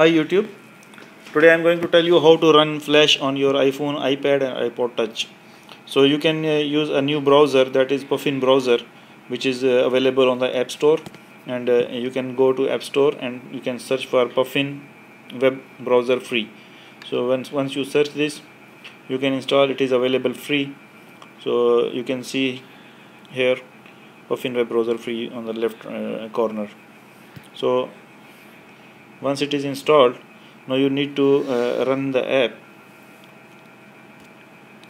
Hi YouTube. Today I am going to tell you how to run Flash on your iPhone, iPad and iPod Touch. So you can uh, use a new browser that is Puffin browser which is uh, available on the App Store and uh, you can go to App Store and you can search for Puffin web browser free. So once once you search this you can install it is available free. So you can see here Puffin web browser free on the left uh, corner. So once it is installed now you need to uh, run the app.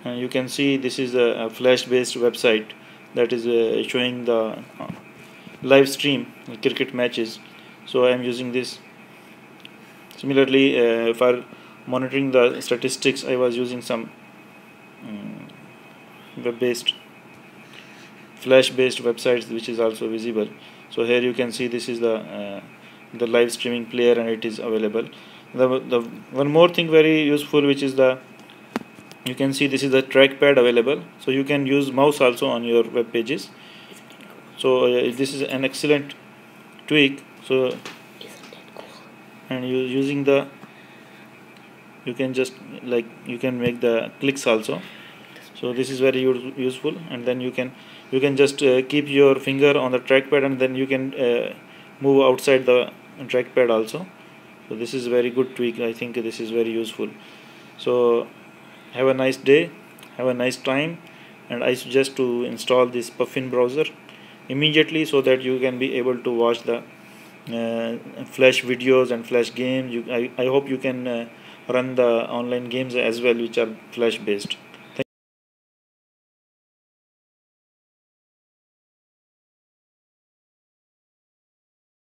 And you can see this is a, a flash based website that is uh, showing the uh, live stream cricket matches. So I am using this. Similarly uh, for monitoring the statistics I was using some um, web based flash based websites which is also visible. So here you can see this is the uh, the live streaming player and it is available. The, the one more thing very useful which is the you can see this is the trackpad available. So you can use mouse also on your web pages. So uh, this is an excellent tweak. So and you using the you can just like you can make the clicks also. So this is very useful. And then you can you can just uh, keep your finger on the trackpad and then you can uh, move outside the trackpad also. So this is very good tweak. I think this is very useful. So have a nice day have a nice time and I suggest to install this Puffin browser immediately so that you can be able to watch the uh, flash videos and flash games. You, I, I hope you can uh, run the online games as well which are flash based